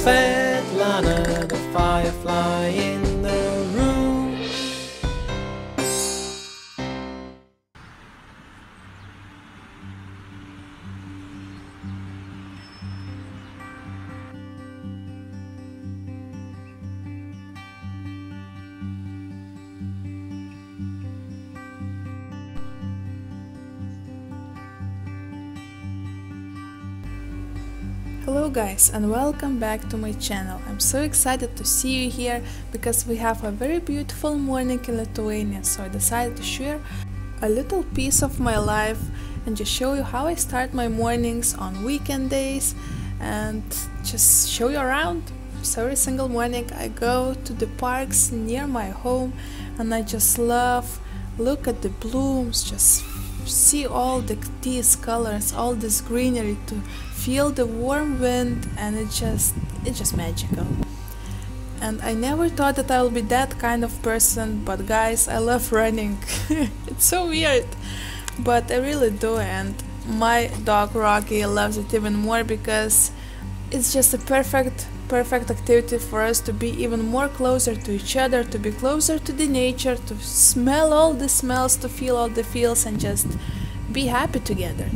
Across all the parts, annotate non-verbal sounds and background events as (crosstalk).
Svetlana, the firefly Hello guys and welcome back to my channel. I'm so excited to see you here because we have a very beautiful morning in Lithuania so I decided to share a little piece of my life and just show you how I start my mornings on weekend days and just show you around. So every single morning I go to the parks near my home and I just love look at the blooms just see all the these colors all this greenery to feel the warm wind and it just it's just magical. And I never thought that I will be that kind of person but guys I love running. (laughs) It's so weird but I really do. And my dog Rocky loves it even more because it's just a perfect perfect activity for us to be even more closer to each other to be closer to the nature to smell all the smells to feel all the feels and just be happy together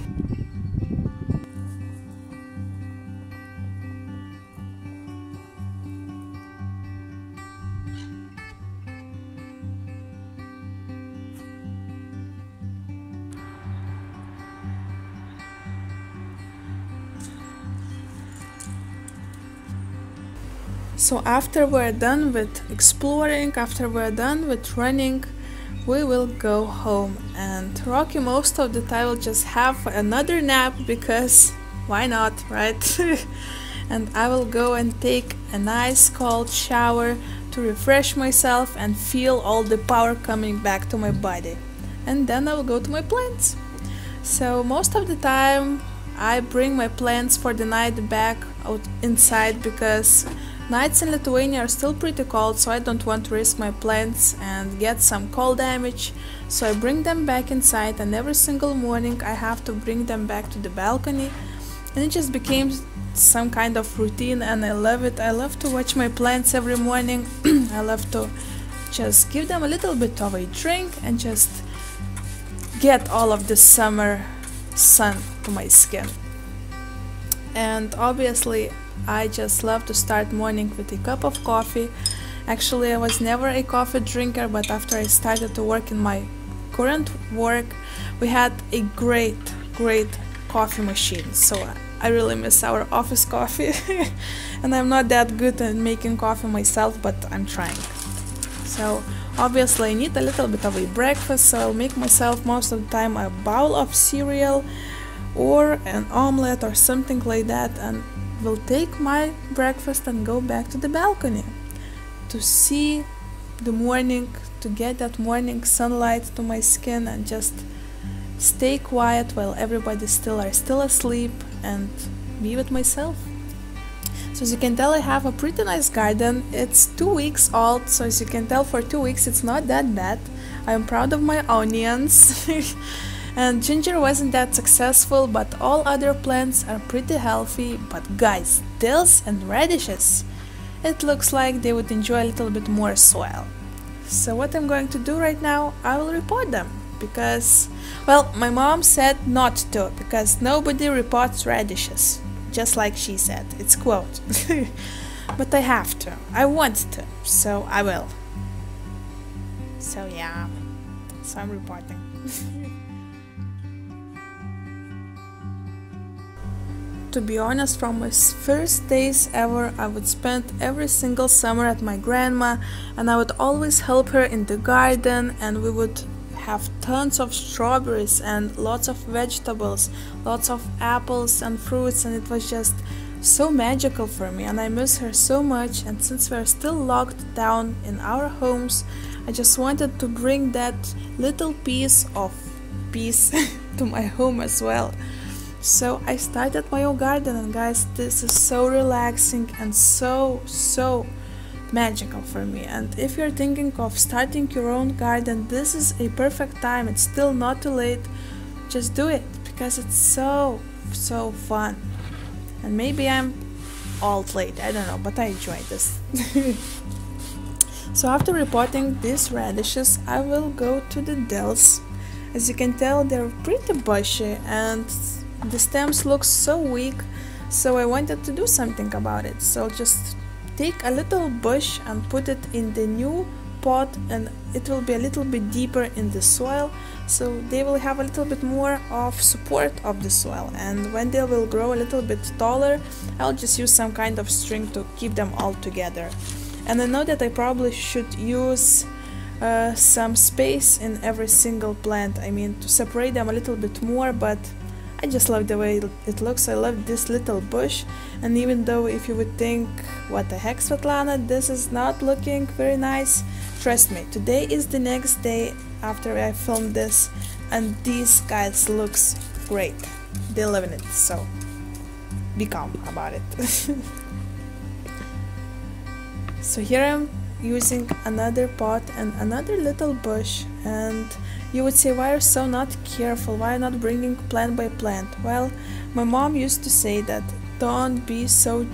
So after we're done with exploring, after we're done with running, we will go home. And Rocky most of the time will just have another nap because why not, right? (laughs) and I will go and take a nice cold shower to refresh myself and feel all the power coming back to my body. And then I will go to my plants. So most of the time I bring my plants for the night back out inside because Nights in Lithuania are still pretty cold, so I don't want to risk my plants and get some cold damage. So I bring them back inside, and every single morning I have to bring them back to the balcony. And it just became some kind of routine, and I love it. I love to watch my plants every morning. (clears throat) I love to just give them a little bit of a drink and just get all of the summer sun to my skin. And obviously, I just love to start morning with a cup of coffee. Actually, I was never a coffee drinker, but after I started to work in my current work, we had a great, great coffee machine. So I really miss our office coffee. (laughs) and I'm not that good at making coffee myself, but I'm trying. So obviously I need a little bit of a breakfast, so I'll make myself most of the time a bowl of cereal or an omelette or something like that and will take my breakfast and go back to the balcony to see the morning, to get that morning sunlight to my skin and just stay quiet while everybody still are still asleep and be with myself. So as you can tell I have a pretty nice garden. It's two weeks old, so as you can tell for two weeks it's not that bad. I'm proud of my onions. (laughs) and ginger wasn't that successful but all other plants are pretty healthy. But guys dills and radishes it looks like they would enjoy a little bit more soil. So what I'm going to do right now I will repot them because well my mom said not to because nobody repots radishes just like she said. It's quote. (laughs) But I have to. I want to. So I will. So yeah. So I'm repotting (laughs) to be honest, from my first days ever, I would spend every single summer at my grandma and I would always help her in the garden and we would have tons of strawberries and lots of vegetables, lots of apples and fruits and it was just so magical for me and I miss her so much and since we're still locked down in our homes, I just wanted to bring that little piece of peace (laughs) to my home as well. So I started my own garden and guys this is so relaxing and so so magical for me and if you're thinking of starting your own garden this is a perfect time it's still not too late just do it because it's so so fun and maybe I'm alt late. I don't know, but I enjoy this. (laughs) so after repotting these radishes, I will go to the dills As you can tell, they're pretty bushy and the stems look so weak, so I wanted to do something about it. So just take a little bush and put it in the new pot and it will be a little bit deeper in the soil. So they will have a little bit more of support of the soil and when they will grow a little bit taller I'll just use some kind of string to keep them all together. And I know that I probably should use uh, some space in every single plant. I mean to separate them a little bit more but I just love the way it looks. I love this little bush. And even though if you would think what the heck Svetlana? This is not looking very nice trust me today is the next day after I filmed this and these guys looks great. They live in it so be calm about it. (laughs) So here I'm using another pot and another little bush and you would say, why are you so not careful? Why not bringing plant by plant? Well, my mom used to say that don't be so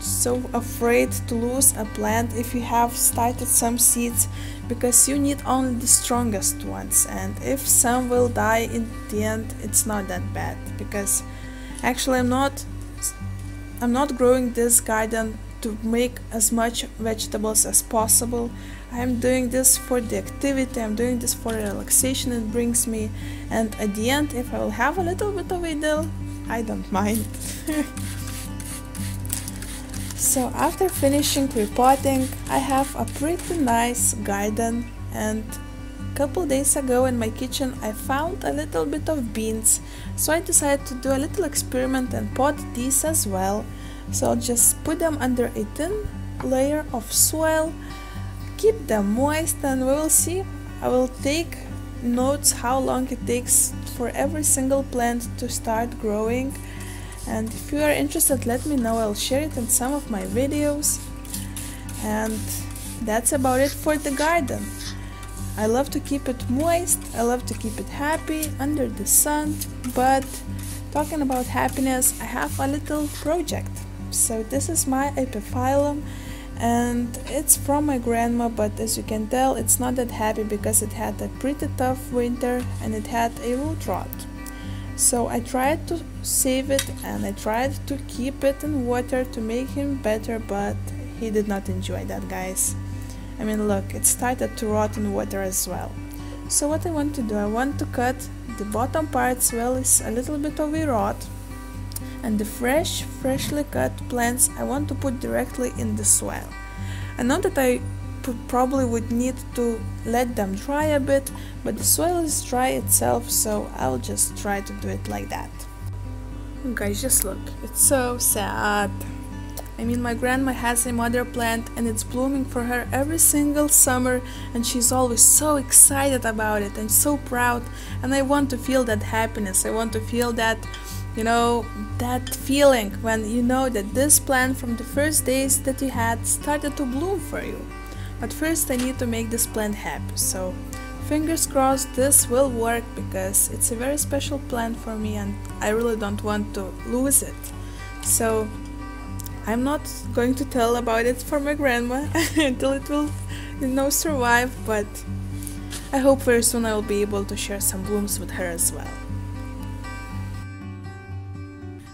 so afraid to lose a plant if you have started some seeds because you need only the strongest ones and if some will die in the end it's not that bad because actually I'm not I'm not growing this garden to make as much vegetables as possible I'm doing this for the activity, I'm doing this for relaxation it brings me and at the end if I will have a little bit of idle, I don't mind. (laughs) so after finishing repotting, I have a pretty nice garden and a couple days ago in my kitchen I found a little bit of beans so I decided to do a little experiment and pot these as well. So just put them under a thin layer of soil. Keep them moist and we will see. I will take notes how long it takes for every single plant to start growing. And if you are interested let me know. I'll share it in some of my videos. And that's about it for the garden. I love to keep it moist. I love to keep it happy under the sun. But talking about happiness I have a little project so this is my epiphyllum and it's from my grandma but as you can tell it's not that happy because it had a pretty tough winter and it had a root rot. So I tried to save it and I tried to keep it in water to make him better but he did not enjoy that guys. I mean look it started to rot in water as well. So what I want to do I want to cut the bottom parts well is a little bit of a rot and the fresh, freshly cut plants I want to put directly in the soil. I know that I probably would need to let them dry a bit, but the soil is dry itself, so I'll just try to do it like that. Guys, just look, it's so sad. I mean, my grandma has a mother plant and it's blooming for her every single summer, and she's always so excited about it and so proud. And I want to feel that happiness, I want to feel that you know that feeling when you know that this plant from the first days that you had started to bloom for you. But first I need to make this plant happy so fingers crossed this will work because it's a very special plant for me and I really don't want to lose it. So I'm not going to tell about it for my grandma (laughs) until it will you know survive but I hope very soon I will be able to share some blooms with her as well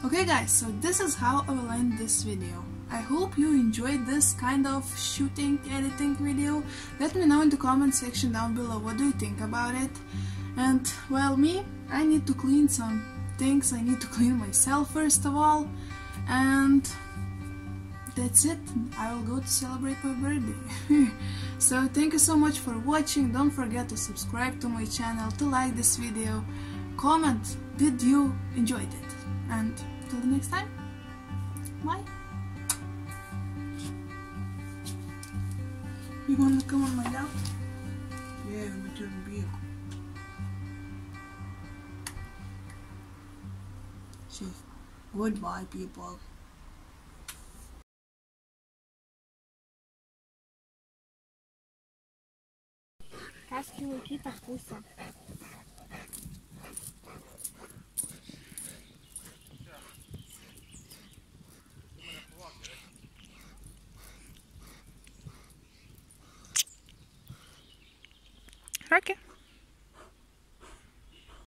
Okay guys, so this is how I will end this video. I hope you enjoyed this kind of shooting editing video. Let me know in the comment section down below what do you think about it. And well me, I need to clean some things. I need to (laughs) clean myself first of all. And that's it. I will go to celebrate my birthday. (laughs) so thank you so much for watching. Don't forget to subscribe to my channel, to like this video, comment did you enjoyed it. And until the next time, bye. You gonna come on my lap? Yeah, I'm gonna be vehicle. So, goodbye, people. Casque aqui tá russa.